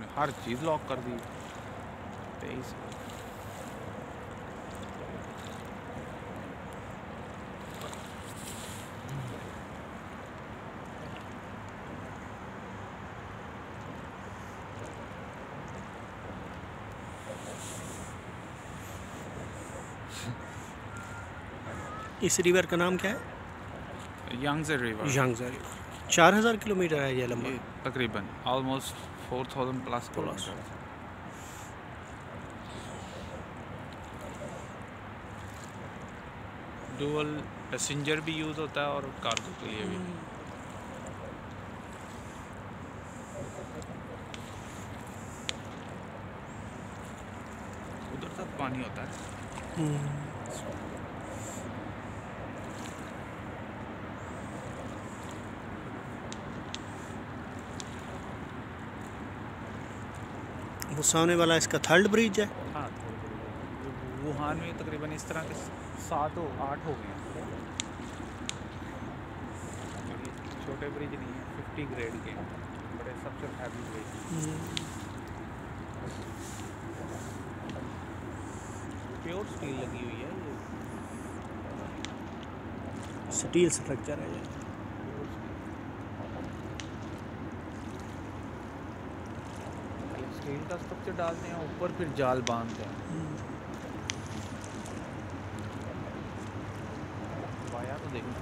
उन्होंने हर चीज़ लॉक कर दी। तेईस इस रिवर का नाम क्या है? यंगजे रिवर यांगजा रिवर चार हज़ार किलोमीटर है ये लंबा। तकरीबन almost four thousand plus. Kilometre dual passenger भी यूज़ होता है और कार्गो के लिए भी। उधर तक पानी होता है। वो सामने वाला इसका थर्ड ब्रिज है। हाँ वुहान में तकरीबन इस तरह के सात हो आठ हो गए हैं। छोटे ब्रिज नहीं है फिफ्टी ग्रेड के बड़े सबसे हैवी ब्रिज प्योर स्टील लगी हुई है ये। स्टील स्ट्रक्चर है ये। स्टील का स्ट्रक्चर डालते हैं ऊपर फिर जाल बांधते हैं। वाया तो देखो